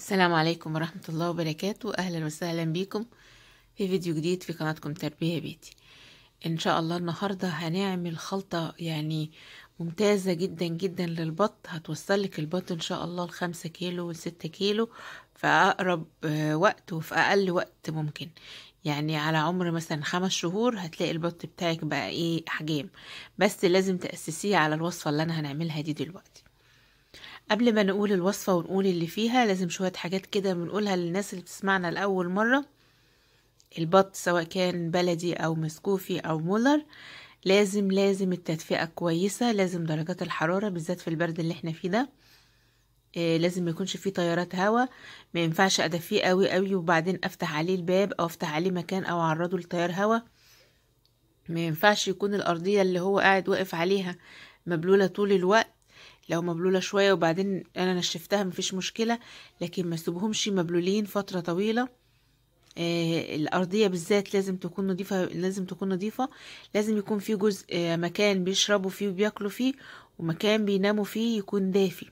السلام عليكم ورحمة الله وبركاته. أهلا وسهلا بيكم في فيديو جديد في قناتكم تربية بيتي. إن شاء الله النهاردة هنعمل خلطة يعني ممتازة جدا جدا للبط. هتوصلك البط إن شاء الله لخمسة كيلو وستة كيلو في أقرب وقت وفي أقل وقت ممكن. يعني على عمر مثلا خمس شهور هتلاقي البط بتاعك بقى إيه أحجام بس لازم تأسسيه على الوصفة اللي أنا هنعملها دي دلوقتي. قبل ما نقول الوصفة ونقول اللي فيها لازم شوية حاجات كده بنقولها للناس اللي بتسمعنا لأول مرة. البط سواء كان بلدي أو مسكوفي أو مولر لازم لازم التدفئة كويسة لازم درجات الحرارة بالذات في البرد اللي إحنا فيه ده. إيه لازم يكونش فيه تيارات هواء ما ينفعش أدفيه قوي قوي وبعدين أفتح عليه الباب أو أفتح عليه مكان أو أعرضه لتيار هواء ما ينفعش يكون الأرضية اللي هو قاعد واقف عليها مبلولة طول الوقت. لو مبلولة شوية وبعدين أنا نشفتها مفيش مشكلة لكن ما سيبهمش مبلولين فترة طويلة. آه الأرضية بالذات لازم تكون نظيفة لازم تكون نظيفة. لازم يكون في جزء آه مكان بيشربوا فيه وبياكلوا فيه ومكان بيناموا فيه يكون دافي.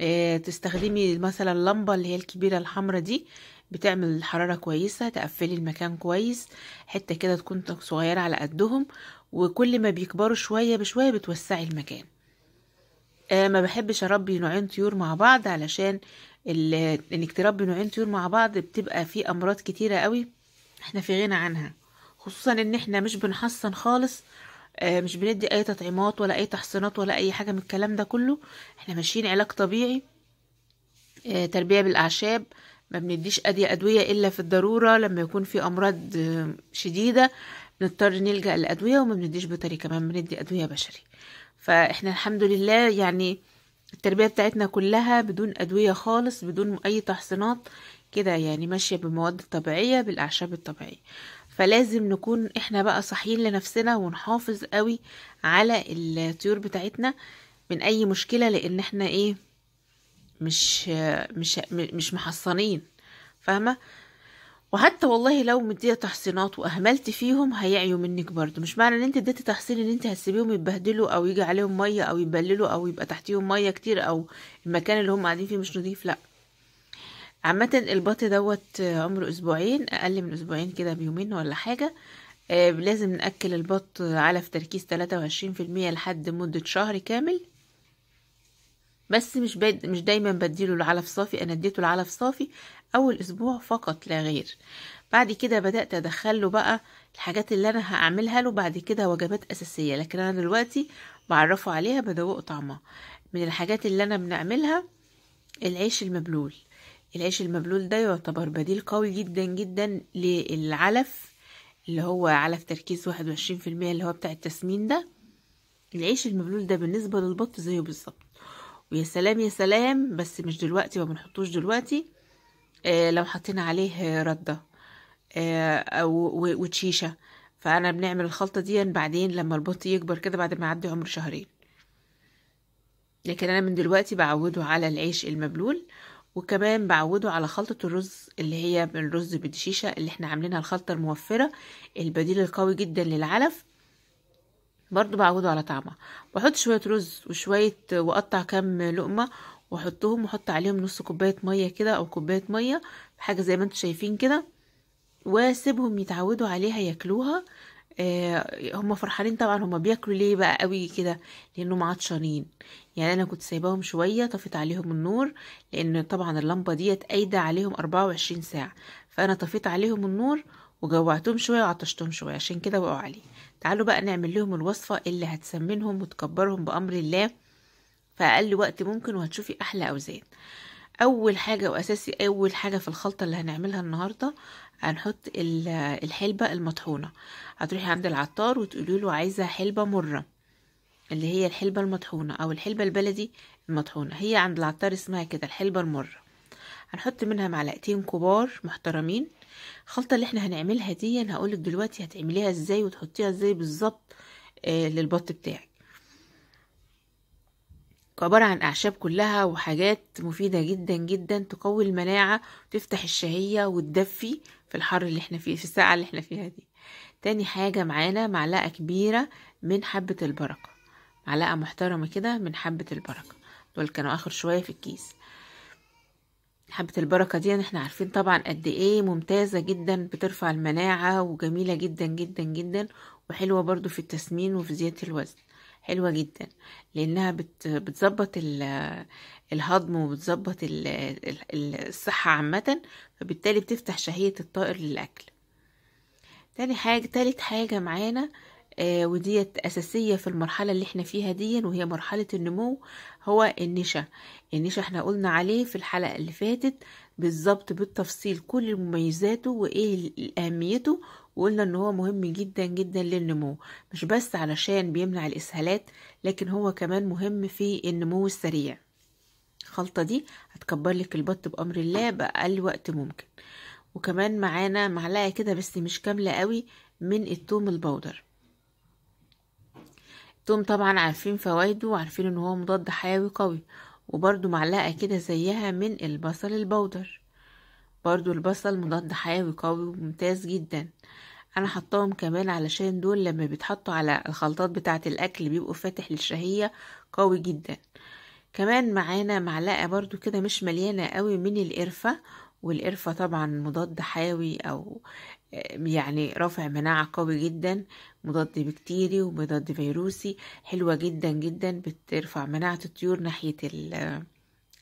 آه تستخدمي مثلا اللمبة اللي هي الكبيرة الحمراء دي بتعمل حرارة كويسة تقفلي المكان كويس حتة كده تكون صغيرة على قدهم وكل ما بيكبروا شوية بشوية بتوسعي المكان. آه ما بحبش أربي نوعين طيور مع بعض علشان إنك تربي نوعين طيور مع بعض بتبقى في أمراض كتيرة قوي إحنا في غنى عنها. خصوصا إن إحنا مش بنحصن خالص آه مش بندي أي تطعيمات ولا أي تحصينات ولا أي حاجة من الكلام ده كله. إحنا ماشيين علاج طبيعي آه تربية بالأعشاب. ما بنديش أدي أدوية إلا في الضرورة لما يكون في أمراض شديدة. بنضطر نلجأ لأدوية وما بنديش بيطري كمان بندي أدوية بشري. فإحنا الحمد لله يعني التربية بتاعتنا كلها بدون أدوية خالص بدون أي تحصينات كده يعني ماشية بالمواد الطبيعية بالأعشاب الطبيعية. فلازم نكون إحنا بقى صحيين لنفسنا ونحافظ قوي على الطيور بتاعتنا من أي مشكلة لأن إحنا إيه مش مش مش محصنين. فاهمة؟ وحتى والله لو مديه تحصينات وأهملت فيهم هيعيوا منك برضو مش معنى إن أنت اديتي تحصين إن أنت هتسيبيهم يتبهدلوا أو يجي عليهم مية أو يبللوا أو يبقى تحتيهم مية كتير أو المكان اللي هم قاعدين فيه مش نظيف لأ. عامة البط دوت عمره أسبوعين أقل من أسبوعين كده بيومين ولا حاجة. آه لازم نأكل البط علف تركيز تلاتة وعشرين في المية لحد مدة شهر كامل. بس مش بد... مش دايما بديله العلف صافي أنا اديته العلف صافي أول أسبوع فقط لا غير. بعد كده بدأت ادخله بقى الحاجات اللي أنا هعملها له بعد كده وجبات أساسية لكن أنا دلوقتي بعرفه عليها بدوقه طعمها. من الحاجات اللي أنا بنعملها العيش المبلول. العيش المبلول ده يعتبر بديل قوي جدا جدا للعلف اللي هو علف تركيز واحد وعشرين في المية اللي هو بتاع التسمين ده. العيش المبلول ده بالنسبة للبط زيه بالظبط. ويا سلام يا سلام بس مش دلوقتي ما بنحطوش دلوقتي. آه لو حطينا عليه ردة آه أو وتشيشة فأنا بنعمل الخلطة دي بعدين لما البط يكبر كده بعد ما يعدي عمر شهرين. لكن أنا من دلوقتي بعوده على العيش المبلول وكمان بعوده على خلطة الرز اللي هي الرز بالشيشة اللي إحنا عاملينها الخلطة الموفرة البديل القوي جدا للعلف. برضو بعوده على طعمها بحط شوية رز وشوية وأقطع كام لقمة وأحطهم وأحط عليهم نص كوباية مية كده أو كوباية مية حاجة زي ما أنتم شايفين كده وأسيبهم يتعودوا عليها ياكلوها. آه هم فرحانين طبعا هم بياكلوا ليه بقى قوي كده؟ لانهم عطشانين يعني أنا كنت سايباهم شوية طفيت عليهم النور لأن طبعا اللمبة ديت قايدة عليهم 24 ساعة. فأنا طفيت عليهم النور وجوعتهم شوية وعطشتهم شوية عشان كده وقعوا عليه. تعالوا بقى نعمل لهم الوصفة اللي هتسمنهم وتكبرهم بأمر الله في أقل وقت ممكن وهتشوفي أحلى أوزان. أول حاجة وأساسي أول حاجة في الخلطة اللي هنعملها النهارده هنحط الحلبة المطحونة. هتروحي عند العطار وتقولي له عايزة حلبة مرة اللي هي الحلبة المطحونة أو الحلبة البلدي المطحونة. هي عند العطار اسمها كده الحلبة المرة. هنحط منها معلقتين كبار محترمين. الخلطه اللي إحنا هنعملها دي أنا هقولك دلوقتي هتعمليها إزاي وتحطيها إزاي بالظبط آه للبط بتاعك. عبارة عن أعشاب كلها وحاجات مفيدة جدا جدا تقوي المناعة وتفتح الشهية وتدفي في الحر اللي إحنا فيه في الساعة اللي إحنا فيها دي. تاني حاجة معانا معلقة كبيرة من حبة البركة. معلقة محترمة كده من حبة البركة. دول كانوا آخر شوية في الكيس. حبة البركة دي إحنا عارفين طبعا قد إيه ممتازة جدا بترفع المناعة وجميلة جدا جدا جدا وحلوة برضو في التسمين وفي زيادة الوزن. حلوة جدا لأنها بت بتظبط ال- الهضم وبتظبط ال- ال- الصحة عامة فبالتالي بتفتح شهية الطائر للأكل. تاني حاجة تالت حاجة معانا وديت أساسية في المرحلة اللي إحنا فيها دي وهي مرحلة النمو هو النشا. النشا إحنا قلنا عليه في الحلقة اللي فاتت بالظبط بالتفصيل كل مميزاته وإيه أهميته وقلنا إن هو مهم جدا جدا للنمو. مش بس علشان بيمنع الإسهالات لكن هو كمان مهم في النمو السريع. الخلطة دي هتكبر لك البط بأمر الله بأقل وقت ممكن. وكمان معانا معلقة كده بس مش كاملة قوي من التوم البودر. التوم طبعا عارفين فوائده وعارفين إن هو مضاد حيوي قوي وبرده معلقة كده زيها من البصل البودر. برضو البصل مضاد حيوي قوي وممتاز جدا. أنا حطاهم كمان علشان دول لما بيتحطوا على الخلطات بتاعة الأكل بيبقوا فاتح للشهية قوي جدا. كمان معانا معلقة برضو كده مش مليانة قوي من القرفة والقرفة طبعا مضاد حيوي أو يعني رافع مناعة قوي جدا مضاد بكتيري ومضاد فيروسي حلوة جدا جدا بترفع مناعة الطيور ناحية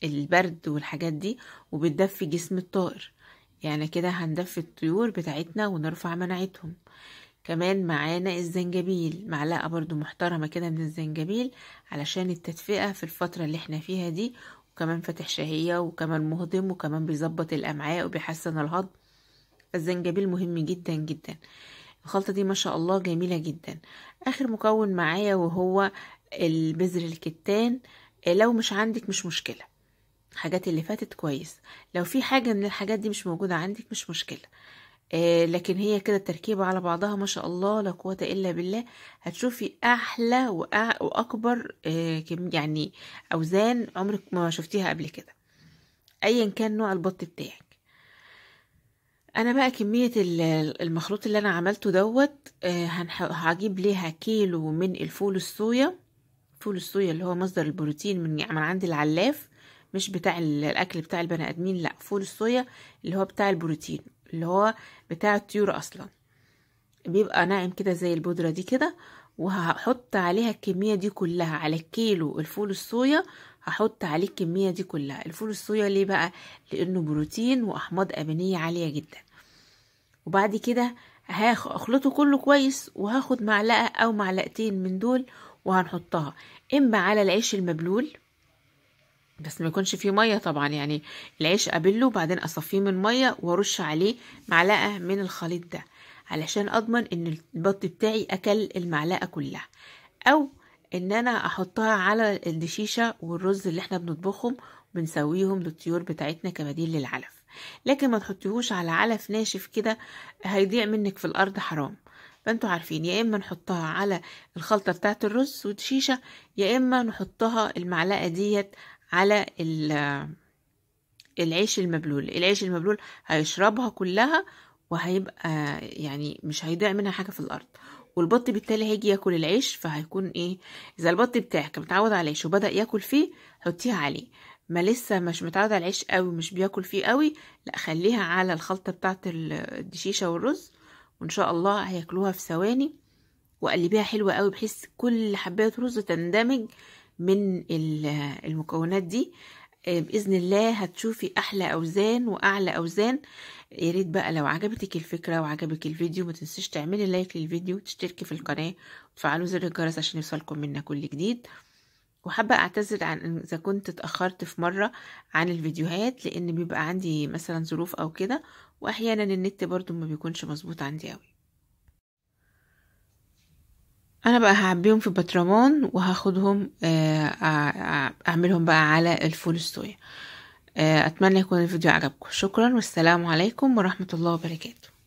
البرد والحاجات دي وبتدفي جسم الطائر. يعني كده هندفي الطيور بتاعتنا ونرفع مناعتهم. كمان معانا الزنجبيل معلقة برضو محترمة كده من الزنجبيل علشان التدفئة في الفترة اللي إحنا فيها دي وكمان فاتح شهية وكمان مهضم وكمان بيظبط الأمعاء وبيحسن الهضم. الزنجبيل مهم جدا جدا. الخلطة دي ما شاء الله جميلة جدا. آخر مكون معايا وهو البذر الكتان. لو مش عندك مش مشكلة. الحاجات اللي فاتت كويس. لو في حاجة من الحاجات دي مش موجودة عندك مش مشكلة. آه لكن هي كده التركيبة على بعضها ما شاء الله لا قوة إلا بالله. هتشوفي أحلى وأكبر آه يعني أوزان عمرك ما شفتيها قبل كده. أيا كان نوع البط بتاعك. أنا بقى كمية ال- المخلوط اللي أنا عملته دوت آه هجيب ليها كيلو من الفول الصويا. فول الصويا اللي هو مصدر البروتين من من عند العلاف مش بتاع ال- الأكل بتاع البني آدمين لا فول الصويا اللي هو بتاع البروتين. اللي هو بتاع الطيور أصلا. بيبقى ناعم كده زي البودرة دي كده وهحط عليها الكمية دي كلها على الكيلو الفول الصويا هحط عليه الكمية دي كلها. الفول الصويا ليه بقى؟ لأنه بروتين وأحماض أمينية عالية جدا. وبعد كده أخلطه كله كويس وهاخد معلقة أو معلقتين من دول وهنحطها. إما على العيش المبلول بس ما يكونش فيه مية طبعا يعني العيش ابله وبعدين أصفيه من مية وأرش عليه معلقة من الخليط ده علشان أضمن إن البط بتاعي أكل المعلقة كلها. أو إن أنا أحطها على الدشيشة والرز اللي إحنا بنطبخهم وبنسويهم للطيور بتاعتنا كبديل للعلف. لكن ما تحطيهوش على علف ناشف كده هيضيع منك في الأرض حرام. فأنتوا عارفين يا إما نحطها على الخلطة بتاعة الرز والدشيشة يا إما نحطها المعلقة ديت على ال- العيش المبلول. العيش المبلول هيشربها كلها وهيبقى يعني مش هيضيع منها حاجة في الأرض. والبط بالتالي هيجي ياكل العيش فهيكون إيه إذا البط بتاعك متعود على العيش وبدأ ياكل فيه حطيها عليه. ما لسه مش متعود على العيش قوي مش بياكل فيه قوي لا خليها على الخلطة بتاعت الدشيشة والرز وإن شاء الله هياكلوها في ثواني وقلبيها حلوة قوي بحيث كل حباية رز تندمج من ال- المكونات دي. آه، بإذن الله هتشوفي أحلى أوزان وأعلى أوزان. يا ريت بقى لو عجبتك الفكرة وعجبك الفيديو ما تنسيش تعملي لايك للفيديو وتشتركي في القناة وتفعلوا زر الجرس عشان يوصلكم منا كل جديد. وحابة أعتذر عن إذا كنت اتأخرت في مرة عن الفيديوهات لأن بيبقى عندي مثلا ظروف أو كده وأحيانا النت برضو ما بيكونش مظبوط عندي أوي. أنا بقى هعبيهم في بطرمان وهاخدهم آه، أعملهم بقى على الفول الصويا. آه، أتمنى يكون الفيديو عجبكم. شكرا والسلام عليكم ورحمة الله وبركاته.